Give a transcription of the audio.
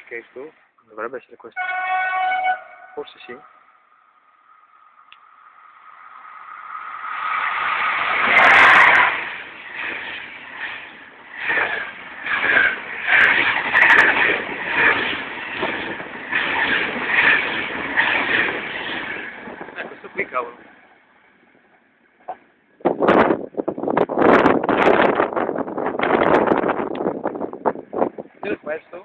questo dovrebbe essere questo forse sì questo